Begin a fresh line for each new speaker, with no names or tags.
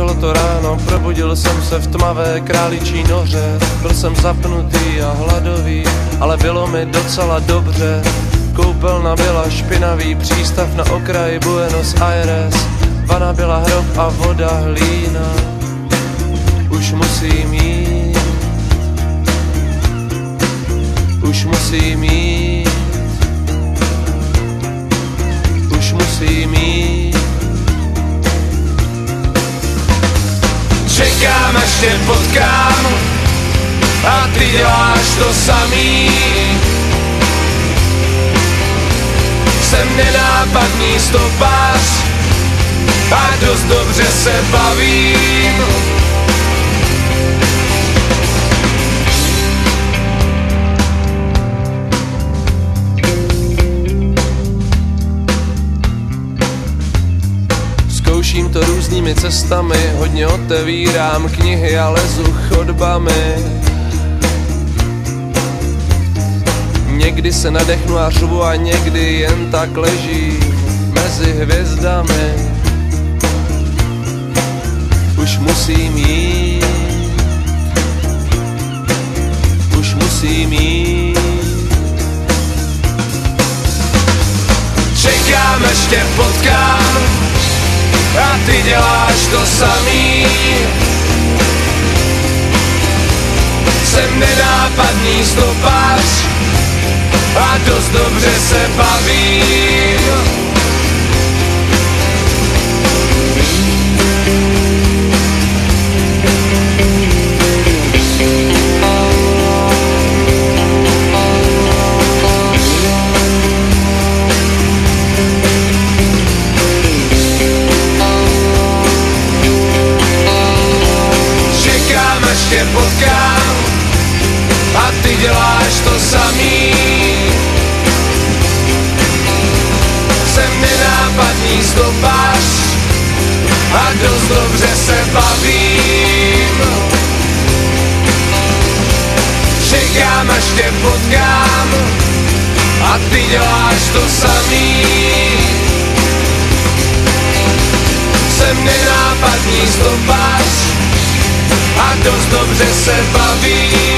Začalo to ráno, probudil jsem se v tmavé králičí noře. Byl jsem zapnutý a hladový, ale bylo mi docela dobře. Koupelna byla špinavý, přístav na okraji Buenos Aires. Vana byla hrob a voda hlína. Už musím jít. Už musím jít
Čekám, až tě potkám a ty děláš to samý. Jsem nenápadný stopář a dost dobře se bavím.
Zkouším to různými cestami, hodně otevírám knihy a lezu chodbami. Někdy se nadechnu a řvu a někdy jen tak ležím mezi hvězdami. Už musím jít,
ty děláš to samý. Jsem nenápadný stopář a dost dobře se bavím. Tě potkám a ty děláš to samý. Jsem nenápadný stopář a dost dobře se bavím. Čekám, až tě potkám a ty děláš to samý. Jsem nenápadný stopář a dost dobře se bavím.